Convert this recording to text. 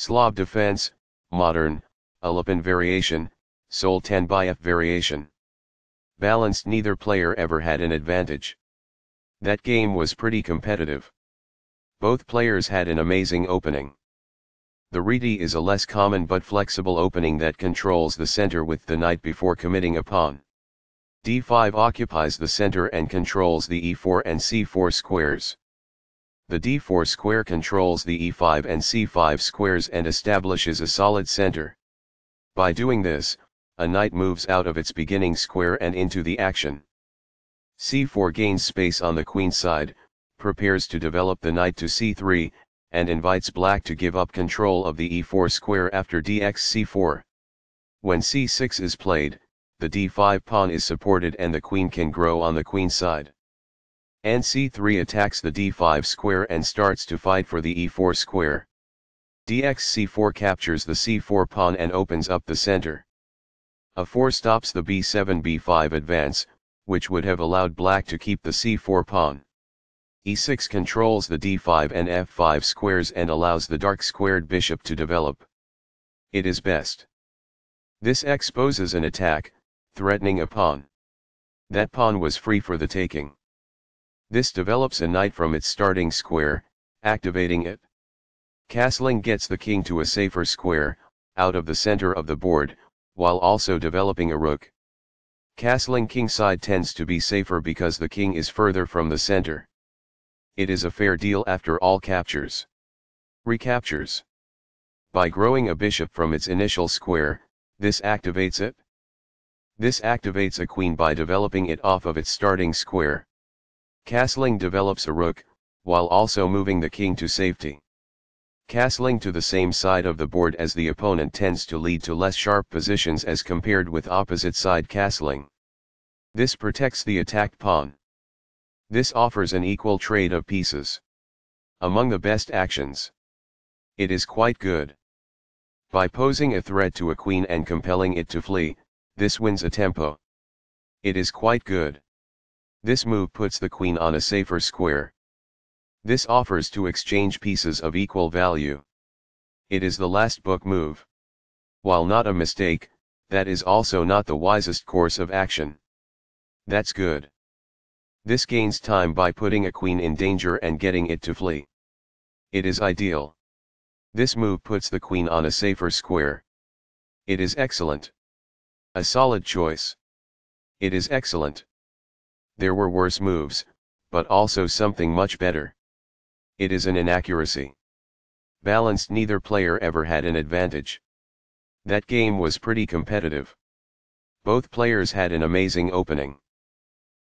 Slav defense, modern, Alapin variation, Soultanbieff variation. Balanced neither player ever had an advantage. That game was pretty competitive. Both players had an amazing opening. The reti is a less common but flexible opening that controls the center with the knight before committing a pawn. d5 occupies the center and controls the e4 and c4 squares. The d4 square controls the e5 and c5 squares and establishes a solid center. By doing this, a knight moves out of its beginning square and into the action. c4 gains space on the queen side, prepares to develop the knight to c3, and invites black to give up control of the e4 square after dx c4. When c6 is played, the d5 pawn is supported and the queen can grow on the queen side. And c3 attacks the d5 square and starts to fight for the e4 square. dx c4 captures the c4 pawn and opens up the center. a4 stops the b7 b5 advance, which would have allowed black to keep the c4 pawn. e6 controls the d5 and f5 squares and allows the dark squared bishop to develop. It is best. This exposes an attack, threatening a pawn. That pawn was free for the taking. This develops a knight from its starting square, activating it. Castling gets the king to a safer square, out of the center of the board, while also developing a rook. Castling kingside tends to be safer because the king is further from the center. It is a fair deal after all captures. Recaptures. By growing a bishop from its initial square, this activates it. This activates a queen by developing it off of its starting square. Castling develops a rook, while also moving the king to safety. Castling to the same side of the board as the opponent tends to lead to less sharp positions as compared with opposite side castling. This protects the attacked pawn. This offers an equal trade of pieces. Among the best actions. It is quite good. By posing a threat to a queen and compelling it to flee, this wins a tempo. It is quite good. This move puts the queen on a safer square. This offers to exchange pieces of equal value. It is the last book move. While not a mistake, that is also not the wisest course of action. That's good. This gains time by putting a queen in danger and getting it to flee. It is ideal. This move puts the queen on a safer square. It is excellent. A solid choice. It is excellent. There were worse moves, but also something much better. It is an inaccuracy. Balanced neither player ever had an advantage. That game was pretty competitive. Both players had an amazing opening.